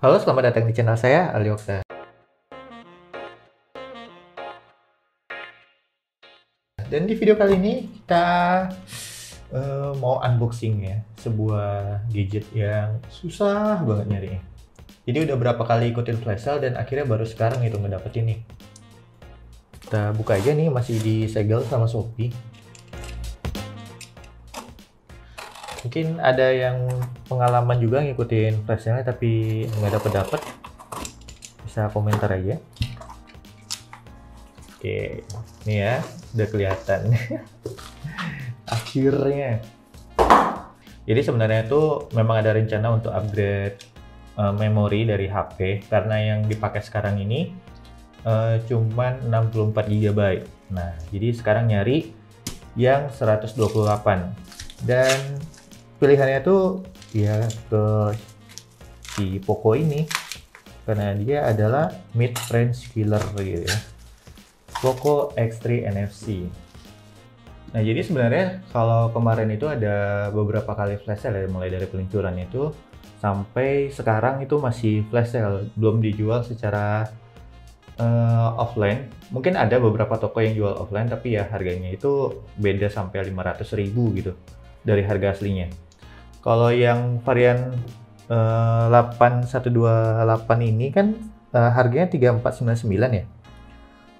Halo, selamat datang di channel saya, Ali Okta. Dan di video kali ini kita uh, mau unboxing ya sebuah gadget yang susah banget nyarinya. Jadi udah berapa kali ikutin flash sale dan akhirnya baru sekarang itu ngedapetin nih. Kita buka aja nih, masih disegel sama Shopee. Mungkin ada yang pengalaman juga ngikutin flash sale tapi nggak dapet dapet bisa komentar aja. Oke ini ya udah kelihatan. Akhirnya. Jadi sebenarnya itu memang ada rencana untuk upgrade uh, memori dari HP karena yang dipakai sekarang ini uh, cuman 64 GB nah jadi sekarang nyari yang 128 dan pilihannya tuh ya ke si Poco ini. Karena dia adalah mid range killer gitu ya. Poco X3 NFC nah jadi sebenarnya kalau kemarin itu ada beberapa kali flash sale ya, mulai dari peluncuran itu sampai sekarang itu masih flash sale belum dijual secara uh, offline. Mungkin ada beberapa toko yang jual offline tapi ya harganya itu beda sampai 500 ribu gitu dari harga aslinya kalau yang varian uh, eh, 8128 ini kan uh, harganya 3499 ya.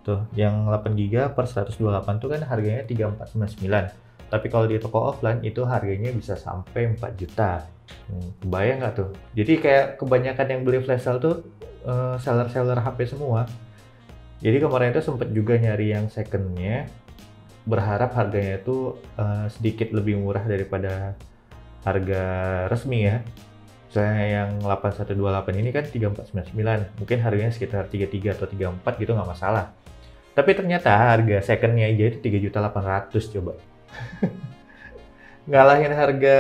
Tuh, yang 8 GB per 128 tuh kan harganya 3499. Tapi kalau di toko offline itu harganya bisa sampai 4 juta. Hmm, bayang nggak tuh? Jadi kayak kebanyakan yang beli flash sale tuh uh, seller-seller HP semua. Jadi kemarin itu sempat juga nyari yang secondnya, berharap harganya itu uh, sedikit lebih murah daripada harga resmi ya. Misalnya yang 8128 ini kan 3499, mungkin harganya sekitar 33 atau 34 gitu nggak masalah. Tapi ternyata harga secondnya aja itu 3.800 coba. Ngalahin harga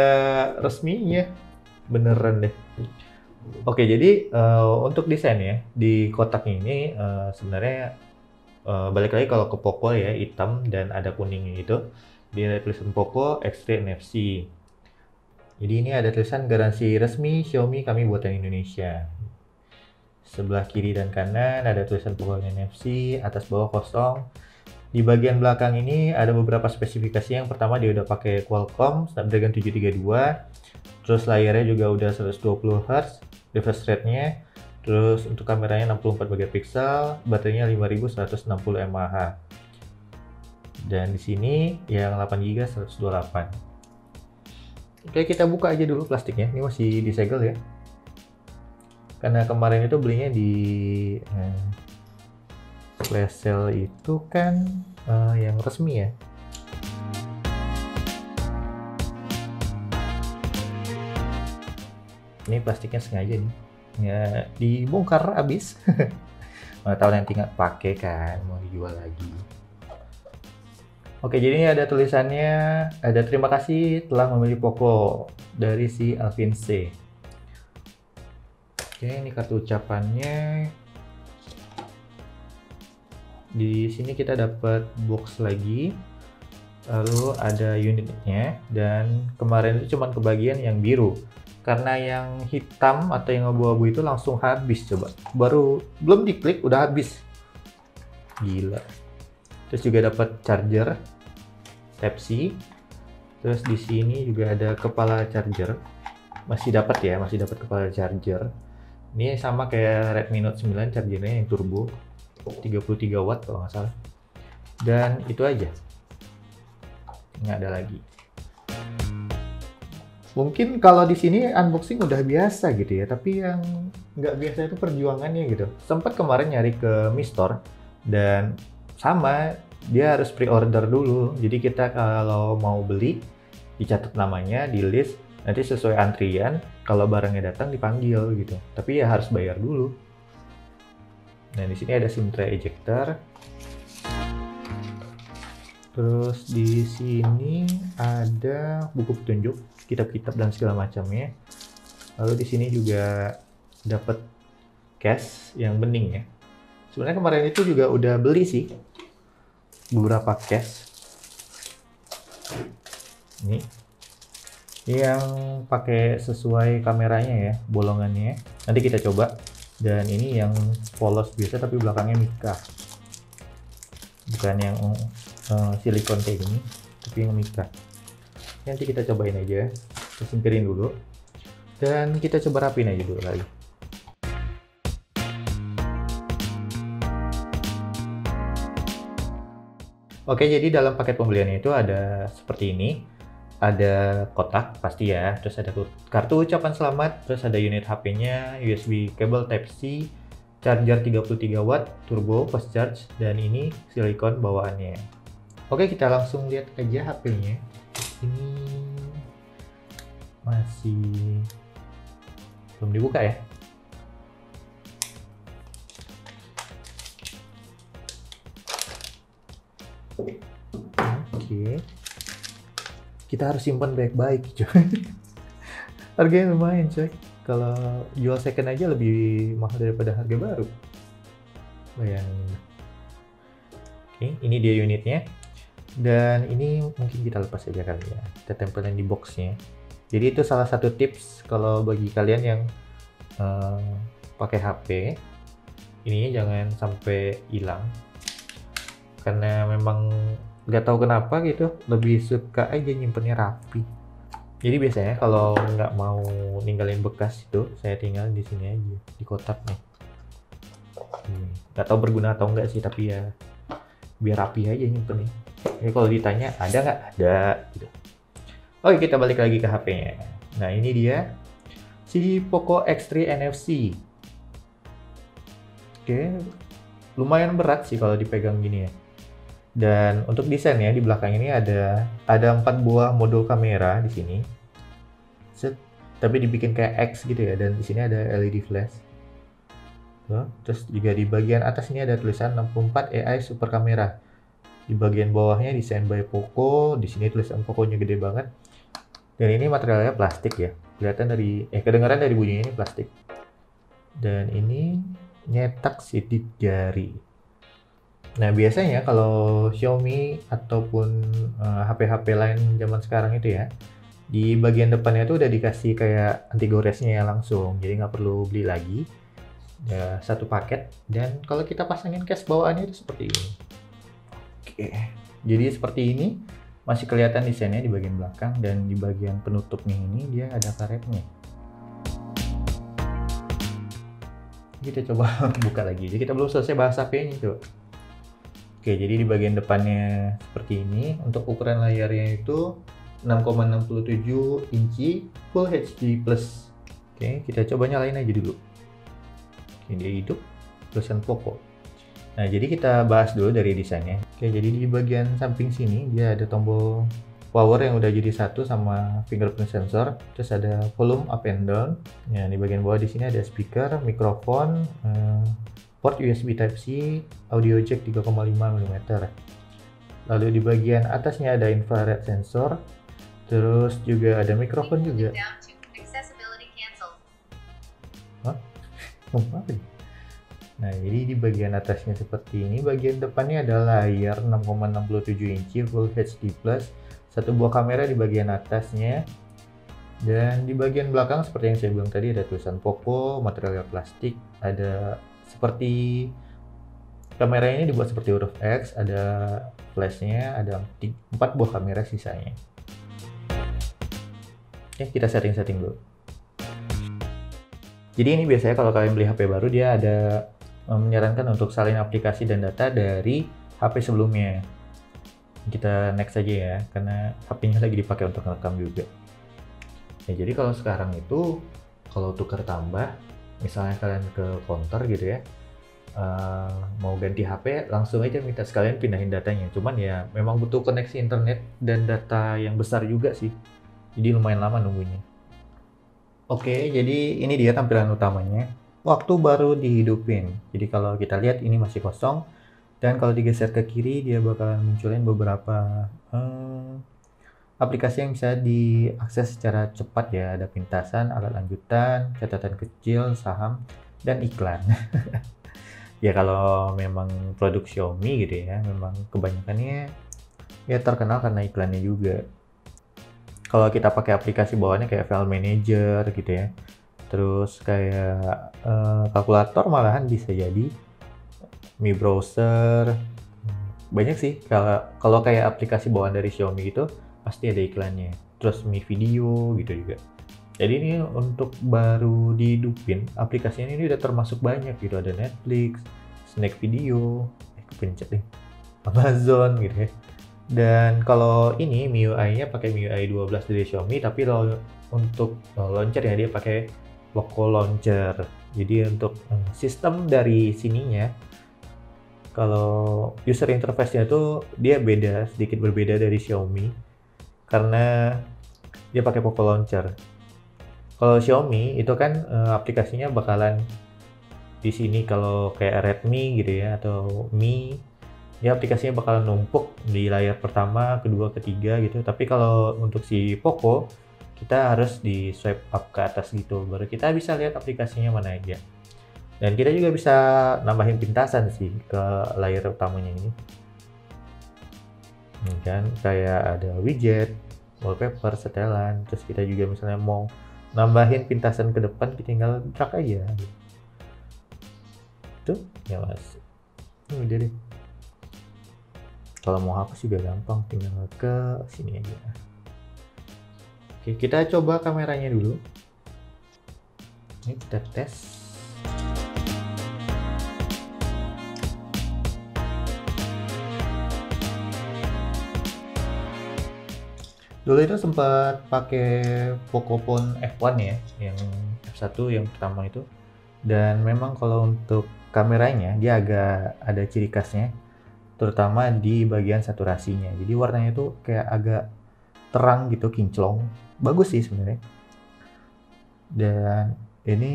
resminya. Beneran deh. Oke, jadi uh, untuk desain ya, di kotak ini uh, sebenarnya uh, balik lagi kalau ke Poco ya, hitam dan ada kuningnya itu. Dia tulisan Poco X3 NFC. Jadi ini ada tulisan garansi resmi Xiaomi kami buatan Indonesia. Sebelah kiri dan kanan ada tulisan pokoknya NFC, atas bawah kosong. Di bagian belakang ini ada beberapa spesifikasi. Yang pertama dia udah pakai Qualcomm Snapdragon 732. Terus layarnya juga udah 120 Hz, refresh rate-nya. Terus untuk kameranya 64 megapiksel, baterainya 5160 mAh. Dan di sini yang 8 GB 128. Oke, kita buka aja dulu plastiknya. Ini masih disegel ya. Karena kemarin itu belinya di eh, flash sale itu kan eh, yang resmi ya. Ini plastiknya sengaja nih. Ya, dibongkar habis. Mana tahu nanti nggak pakai kan, mau dijual lagi. Oke, jadi ini ada tulisannya, ada terima kasih telah memilih Poco dari si Alvin C. Oke, ini kartu ucapannya. Di sini kita dapat box lagi. Lalu ada unitnya dan kemarin itu cuma kebagian yang biru. Karena yang hitam atau yang abu-abu itu langsung habis coba. Baru belum diklik udah habis. Gila. Terus juga dapat charger Type C. Terus di sini juga ada kepala charger. Masih dapat ya, masih dapat kepala charger. Ini sama kayak Redmi Note 9 chargernya yang turbo 33 watt kalau nggak salah. Dan itu aja. Nggak ada lagi. Mungkin kalau di sini unboxing udah biasa gitu ya, tapi yang nggak biasa itu perjuangannya gitu. Sempat kemarin nyari ke Mi Store dan sama dia harus pre-order dulu. Jadi kita kalau mau beli dicatat namanya di list, nanti sesuai antrian kalau barangnya datang dipanggil gitu. Tapi ya harus bayar dulu. Nah, di sini ada SIM tray ejector. Terus di sini ada buku petunjuk, kitab-kitab dan segala macamnya. Lalu di sini juga dapat case yang bening ya. Sebenarnya kemarin itu juga udah beli sih beberapa case. Ini. Yang pakai sesuai kameranya ya bolongannya nanti kita coba. Dan ini yang polos biasa tapi belakangnya mica. Bukan yang uh, silikon kayak gini tapi yang mica. Nanti kita cobain aja. Kita singkirin dulu. Dan kita coba rapin aja dulu lagi Oke, jadi dalam paket pembeliannya itu ada seperti ini ada kotak pasti ya, terus ada kartu ucapan selamat, terus ada unit HP-nya, USB cable Type C, charger 33 watt, turbo fast charge, dan ini silikon bawaannya. Oke, kita langsung lihat aja HP-nya. Ini masih belum dibuka ya. Oke. Kita harus simpan baik-baik coy harganya lumayan coy kalau jual second aja lebih mahal daripada harga baru. Bayangin. Oke ini dia unitnya. Dan ini mungkin kita lepas aja kali ya. Kita tempelin di boxnya. Jadi itu salah satu tips kalau bagi kalian yang uh, pakai HP ini jangan sampai hilang karena memang nggak tahu kenapa gitu lebih suka aja nyimpennya rapi. Jadi biasanya kalau nggak mau ninggalin bekas itu saya tinggal di sini aja di kotak nih. Nggak tahu berguna atau enggak sih tapi ya biar rapi aja nyimpennya. Jadi kalau ditanya ada nggak? Ada gitu. Oke kita balik lagi ke HP-nya nah ini dia. Si Poco X3 NFC oke lumayan berat sih kalau dipegang gini ya dan untuk desainnya di belakang ini ada ada empat buah modul kamera di sini. Set, tapi dibikin kayak X gitu ya dan di sini ada LED flash. Tuh, terus juga di bagian atas ini ada tulisan 64 AI super kamera. Di bagian bawahnya desain by Poco, di sini tulisan Poco-nya gede banget. Dan ini materialnya plastik ya. Kelihatan dari eh kedengaran dari bunyinya ini plastik. Dan ini nyetak sidik jari. Nah, biasanya kalau Xiaomi ataupun uh, HP-HP lain zaman sekarang itu ya, di bagian depannya itu udah dikasih kayak anti goresnya ya langsung, jadi nggak perlu beli lagi. Ya, satu paket. Dan kalau kita pasangin case bawaannya itu seperti ini. Oke, jadi seperti ini masih kelihatan desainnya di bagian belakang dan di bagian penutupnya ini dia ada karetnya. Kita coba buka lagi. Jadi kita belum selesai bahas HP-nya tuh. Oke, jadi di bagian depannya seperti ini. Untuk ukuran layarnya itu 6,67 inci Full HD+. Oke, kita coba nyalain aja dulu. Oke, dia hidup. Tulisan Poco. Nah, jadi kita bahas dulu dari desainnya. Oke, jadi di bagian samping sini dia ada tombol power yang udah jadi satu sama fingerprint sensor. Terus ada volume up and down. Ya, di bagian bawah di sini ada speaker, mikrofon, eh, port USB Type-C, audio jack 3,5 mm. Lalu di bagian atasnya ada infrared sensor, terus juga ada mikrofon juga. Hah? Nah, jadi di bagian atasnya seperti ini, bagian depannya ada layar 6,67 inci Full HD+, satu buah kamera di bagian atasnya, dan di bagian belakang seperti yang saya bilang tadi ada tulisan Poco, material plastik, ada seperti kamera ini dibuat seperti huruf X, ada flashnya, ada empat buah kamera sisanya. Oke, kita setting-setting dulu. Jadi ini biasanya kalau kalian beli HP baru dia ada eh, menyarankan untuk salin aplikasi dan data dari HP sebelumnya. Kita next aja ya, karena HP-nya lagi dipakai untuk rekam juga. Ya, jadi kalau sekarang itu kalau tukar tambah misalnya kalian ke counter gitu ya uh, mau ganti HP langsung aja minta sekalian pindahin datanya. Cuman ya memang butuh koneksi internet dan data yang besar juga sih. Jadi lumayan lama nunggunya. Oke jadi ini dia tampilan utamanya. Waktu baru dihidupin. Jadi kalau kita lihat ini masih kosong. Dan kalau digeser ke kiri dia bakalan munculin beberapa hmm, aplikasi yang bisa diakses secara cepat ya. Ada pintasan alat lanjutan catatan kecil saham dan iklan. Ya kalau memang produk Xiaomi gitu ya memang kebanyakannya ya terkenal karena iklannya juga. Kalau kita pakai aplikasi bawaannya kayak file manager gitu ya. Terus kayak uh, kalkulator malahan bisa jadi Mi browser. Banyak sih. Kalau kalau kayak aplikasi bawaan dari Xiaomi itu pasti ada iklannya. Terus Mi video gitu juga. Jadi ini untuk baru dihidupin aplikasinya ini udah termasuk banyak gitu. Ada Netflix Snack Video eh kepencet deh. Amazon gitu ya. Dan kalau ini MIUI-nya pakai MIUI 12 dari Xiaomi, tapi lo untuk launcher ya dia pakai Poco Launcher. Jadi untuk hmm, sistem dari sininya, kalau user interface-nya itu dia beda, sedikit berbeda dari Xiaomi, karena dia pakai Poco Launcher. Kalau Xiaomi itu kan eh, aplikasinya bakalan di sini kalau kayak Redmi gitu ya atau Mi ya aplikasinya bakalan numpuk di layar pertama, kedua, ketiga gitu. Tapi kalau untuk si Poco kita harus di swipe up ke atas gitu baru kita bisa lihat aplikasinya mana aja. Dan kita juga bisa nambahin pintasan sih ke layar utamanya ini. Kan kayak ada widget, wallpaper, setelan, terus kita juga misalnya mau nambahin pintasan ke depan kita tinggal drag aja. Tuh, ya mas. Ini udah deh kalau mau hapus juga gampang tinggal ke sini aja oke kita coba kameranya dulu ini kita tes dulu itu sempat pakai Pocophone F1 ya yang F1 yang pertama itu dan memang kalau untuk kameranya dia agak ada ciri khasnya terutama di bagian saturasinya. Jadi warnanya itu kayak agak terang gitu, kinclong. Bagus sih sebenarnya. Dan ini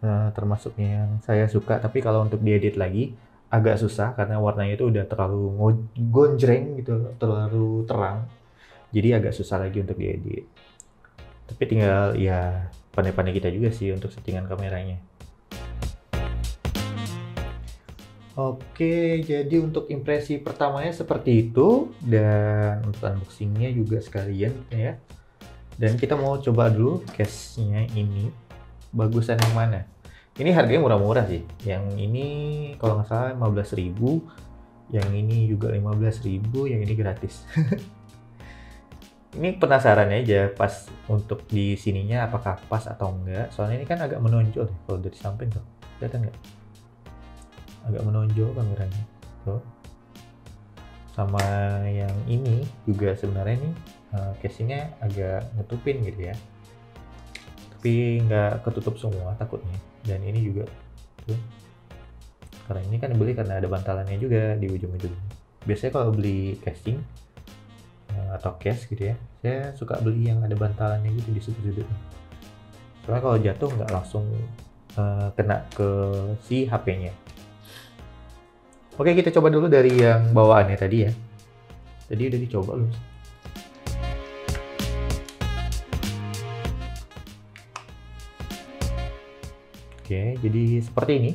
uh, termasuk yang saya suka, tapi kalau untuk diedit lagi agak susah karena warnanya itu udah terlalu gonjreng gitu, terlalu terang. Jadi agak susah lagi untuk diedit. Tapi tinggal ya pandai-pandai kita juga sih untuk settingan kameranya. Oke, jadi untuk impresi pertamanya seperti itu dan untuk unboxingnya juga sekalian ya. Dan kita mau coba dulu case-nya ini bagusan yang mana. Ini harganya murah-murah sih. Yang ini kalau nggak salah 15.000, yang ini juga 15.000, yang ini gratis. ini penasaran aja pas untuk di sininya apakah pas atau enggak. Soalnya ini kan agak menonjol kalau dari samping tuh. Kelihatan nggak? agak menonjol kameranya tuh sama yang ini juga sebenarnya nih uh, casingnya agak ngetupin gitu ya tapi nggak ketutup semua takutnya dan ini juga tuh karena ini kan beli karena ada bantalannya juga di ujung-ujung biasanya kalau beli casing atau case gitu ya saya suka beli yang ada bantalannya gitu di sudut-sudut soalnya kalau jatuh nggak langsung uh, kena ke si HP-nya Oke, kita coba dulu dari yang bawaannya tadi ya. Tadi udah dicoba belum? Oke, jadi seperti ini.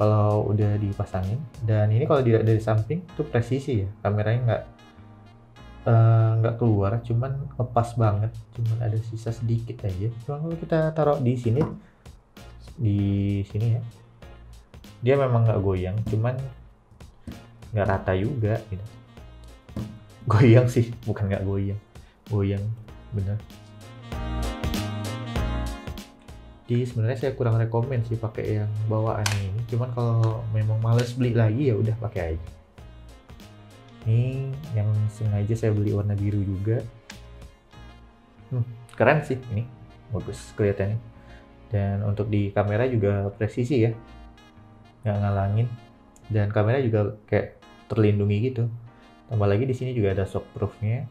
Kalau udah dipasangin dan ini kalau dilihat dari samping itu presisi ya. Kameranya nggak nggak uh, keluar, cuman lepas banget. Cuman ada sisa sedikit aja. Cuma kalau kita taruh di sini, di sini ya, dia memang nggak goyang. Cuman nggak rata juga gitu goyang sih bukan nggak goyang goyang bener di sebenarnya saya kurang rekomend sih pakai yang bawaan ini cuman kalau memang males beli lagi ya udah pakai aja ini yang sengaja saya beli warna biru juga. Hmm, keren sih ini. Bagus kelihatannya. Dan untuk di kamera juga presisi ya. Nggak ngalangin. Dan kamera juga kayak terlindungi gitu. Tambah lagi di sini juga ada shockproofnya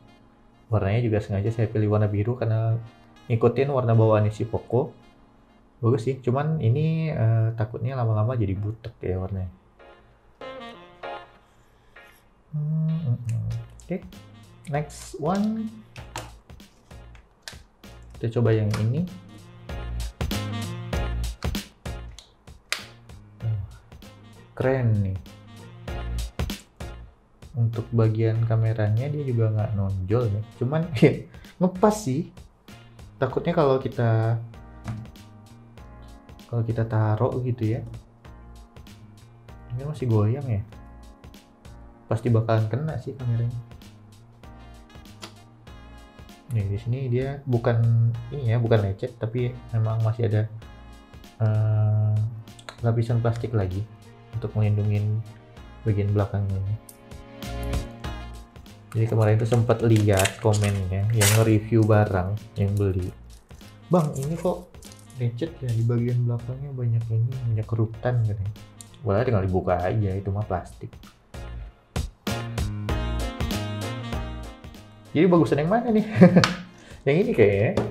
warnanya juga sengaja saya pilih warna biru karena ngikutin warna bawaan si Poco. Bagus sih cuman ini uh, takutnya lama-lama jadi butek ya warnanya hmm, oke okay. next one. Kita coba yang ini. Keren nih. Untuk bagian kameranya dia juga nggak nonjol ya. Cuman ya, ngepas sih. Takutnya kalau kita kalau kita taruh gitu ya ini masih goyang ya pasti bakalan kena sih kameranya nih di sini dia bukan ini ya bukan lecet tapi memang masih ada uh, lapisan plastik lagi untuk melindungi bagian belakangnya. Jadi kemarin itu sempat lihat komennya yang nge-review barang yang beli. Bang ini kok lecet ya di bagian belakangnya banyak ini banyak kerutan katanya. Boleh tinggal dibuka aja itu mah plastik Jadi bagusan yang mana nih? yang ini kayaknya.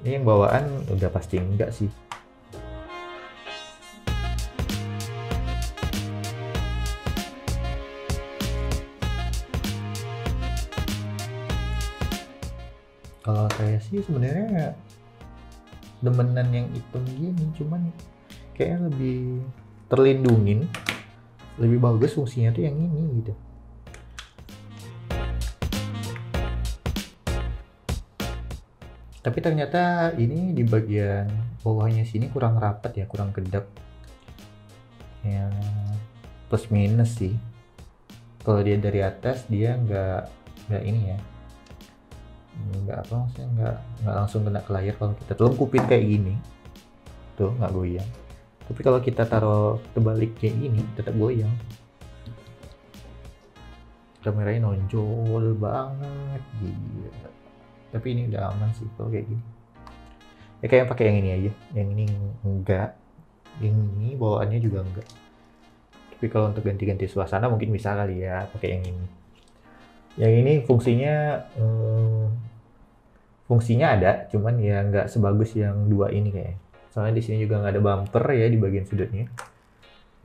Ini yang bawaan udah pasti enggak sih. Kalau saya sih sebenarnya demenan yang hitam gini, cuman kayaknya lebih terlindungin, lebih bagus fungsinya tuh yang ini gitu. Tapi ternyata ini di bagian bawahnya sini kurang rapat ya kurang kedap. Ya plus minus sih. Kalau dia dari atas dia nggak nggak ini ya. Nggak apa maksudnya nggak nggak langsung kena ke layar kalau kita telungkupin kayak gini. Tuh nggak goyang. Tapi kalau kita taruh kayak gini tetap goyang. Kameranya nonjol banget gila tapi ini udah aman sih kalau kayak gini. Ya kayak pakai yang ini aja. Yang ini enggak. Yang ini bawaannya juga enggak. Tapi kalau untuk ganti-ganti suasana mungkin bisa kali ya pakai yang ini. Yang ini fungsinya hmm, fungsinya ada cuman ya nggak sebagus yang dua ini kayak soalnya di sini juga nggak ada bumper ya di bagian sudutnya.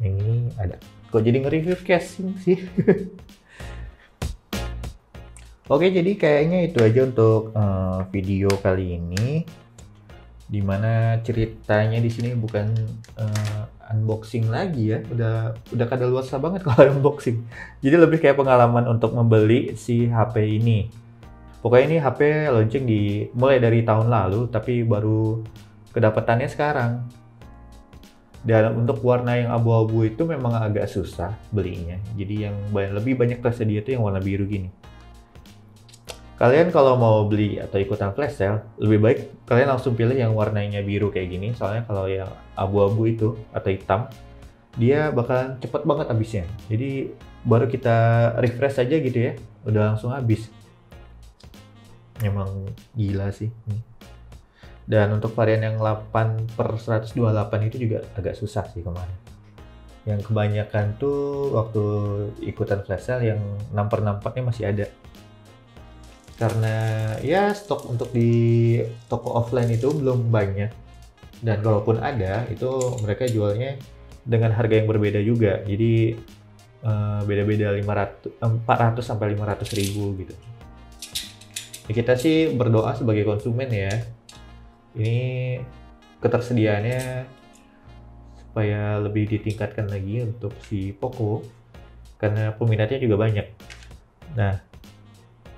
Yang ini ada. Kok jadi nge-review casing sih Oke, jadi kayaknya itu aja untuk uh, video kali ini. Di mana ceritanya di sini bukan uh, unboxing lagi ya, udah udah kada luasa banget kalau unboxing. Jadi lebih kayak pengalaman untuk membeli si HP ini. Pokoknya ini HP launching di mulai dari tahun lalu, tapi baru kedapatannya sekarang. Dan untuk warna yang abu-abu itu memang agak susah belinya. Jadi yang lebih banyak tersedia itu yang warna biru gini Kalian kalau mau beli atau ikutan flash sale, lebih baik kalian langsung pilih yang warnanya biru kayak gini. Soalnya kalau yang abu-abu itu atau hitam, dia bakalan cepet banget habisnya. Jadi baru kita refresh aja gitu ya, udah langsung habis. Emang gila sih. Dan untuk varian yang 8 per 128 itu juga agak susah sih kemarin. Yang kebanyakan tuh waktu ikutan flash sale yang 6 per 6 nya masih ada karena ya stok untuk di toko offline itu belum banyak. Dan kalaupun ada itu mereka jualnya dengan harga yang berbeda juga. Jadi uh, beda-beda 500 400 sampai 500 ribu gitu. Ya, kita sih berdoa sebagai konsumen ya. Ini ketersediaannya supaya lebih ditingkatkan lagi untuk si Poco karena peminatnya juga banyak. Nah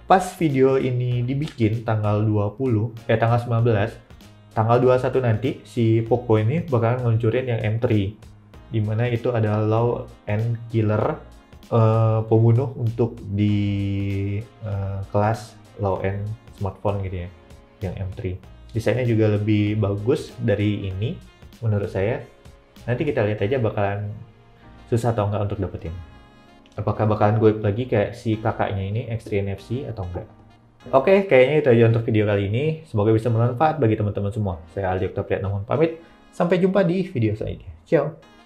pas video ini dibikin tanggal 20 eh tanggal 19 tanggal 21 nanti si Poco ini bakalan ngeluncurin yang M3 di mana itu adalah low end killer uh, pembunuh untuk di uh, kelas low end smartphone gitu ya yang M3 desainnya juga lebih bagus dari ini menurut saya. Nanti kita lihat aja bakalan susah atau enggak untuk dapetin apakah bakalan gue lagi kayak si kakaknya ini X3 NFC atau enggak. Oke, kayaknya itu aja untuk video kali ini. Semoga bisa bermanfaat bagi teman-teman semua. Saya Aldi Oktapriat namun pamit. Sampai jumpa di video selanjutnya. Ciao!